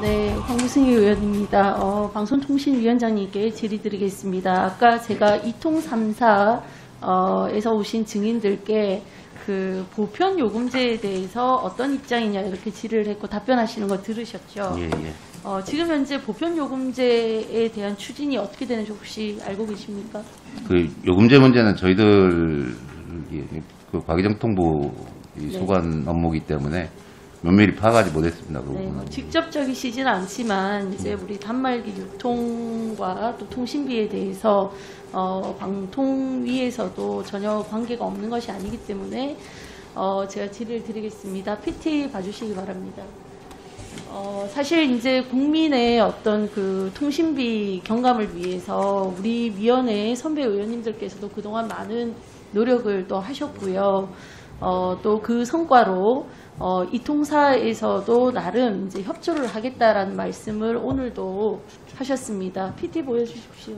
네, 황구승희 의원입니다. 어, 방송통신위원장님께 질의드리겠습니다. 아까 제가 이통 3사에서 오신 증인들께 그 보편 요금제에 대해서 어떤 입장이냐 이렇게 질의를 했고 답변하시는 거 들으셨죠? 예, 예. 어, 지금 현재 보편 요금제에 대한 추진이 어떻게 되는지 혹시 알고 계십니까? 그 요금제 문제는 저희들 이- 그 과기정통부 이 네. 소관 업무이기 때문에 면밀히 파악하지 못했습니다. 그 네, 뭐 부분은. 직접적이시진 않지만 이제 우리 단말기 유통과 또 통신비에 대해서 어, 방통위에서도 전혀 관계가 없는 것이 아니기 때문에 어, 제가 질의를 드리겠습니다. PT 봐주시기 바랍니다. 어, 사실 이제 국민의 어떤 그 통신비 경감을 위해서 우리 위원회 선배 의원님들께서도 그동안 많은 노력을 또 하셨고요. 어, 또 그 성과로 어, 이 통사에서도 나름 이제 협조를 하겠다라는 말씀을 오늘도 하셨습니다. PT 보여주십시오.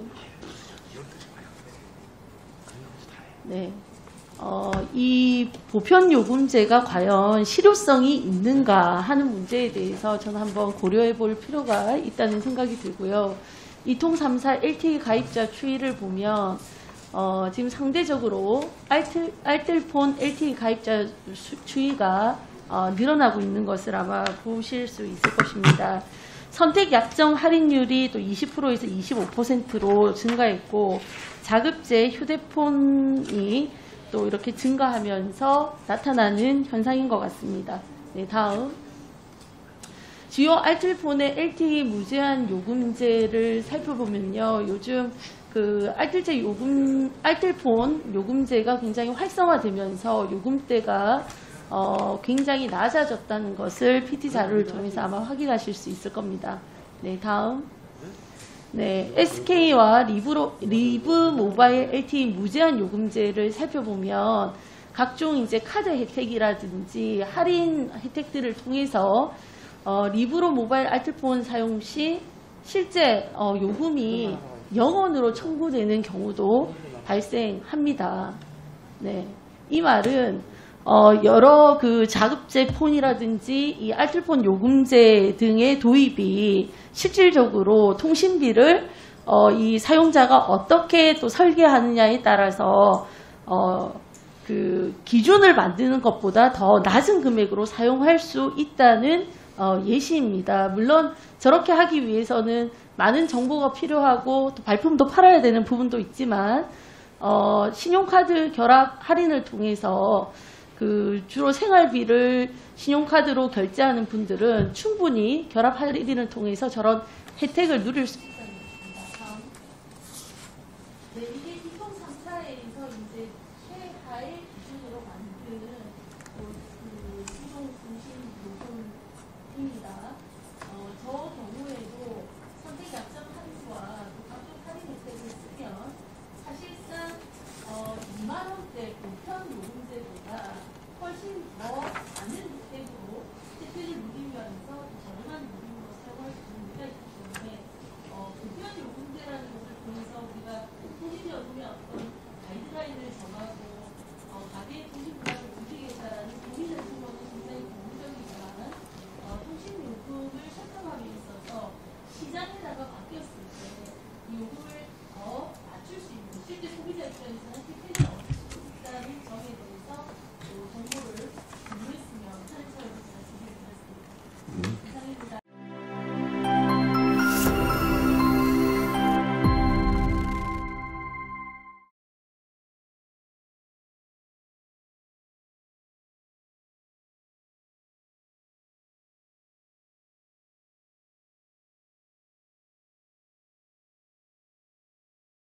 네. 어, 이 보편 요금제가 과연 실효성이 있는가 하는 문제에 대해서 저는 한번 고려해 볼 필요가 있다는 생각이 들고요. 이통 3사 LTE 가입자 추이를 보면 어, 지금 상대적으로 알뜰, 알뜰폰 LTE 가입자 수- 추이가 어, 늘어나고 있는 것을 아마 보실 수 있을 것입니다. 선택 약정 할인율이 또 20%에서 25%로 증가했고 자급제 휴대폰이 또 이렇게 증가하면서 나타나는 현상인 것 같습니다. 네, 다음. 주요 알뜰폰의 LTE 무제한 요금제를 살펴보면요. 요즘 그 알뜰제 요금, 알뜰폰 요금제가 굉장히 활성화되면서 요금대가 어, 굉장히 낮아졌다는 것을 PT 자료를 통해서 아마 확인하실 수 있을 겁니다. 네, 다음. 네, SK와 리브로, 리브 모바일 LTE 무제한 요금제를 살펴보면 각종 이제 카드 혜택이라든지 할인 혜택들을 통해서 어, 리브로 모바일 알뜰폰 사용 시 실제 어, 요금이 0원으로 청구되는 경우도 발생합니다. 네, 이 말은 어, 여러 그 자급제 폰이라든지 이 알뜰폰 요금제 등의 도입이 실질적으로 통신비를 어, 이 사용자가 어떻게 또 설계하느냐에 따라서 어, 그 기준을 만드는 것보다 더 낮은 금액으로 사용할 수 있다는 어, 예시입니다. 물론 저렇게 하기 위해서는 많은 정보가 필요하고 또 발품도 팔아야 되는 부분도 있지만 어, 신용카드 결합 할인을 통해서 그 주로 생활비를 신용카드로 결제하는 분들은 충분히 결합 할인을 통해서 저런 혜택을 누릴 수 있습니다. 네, 이게 2003차에서 이제 최하의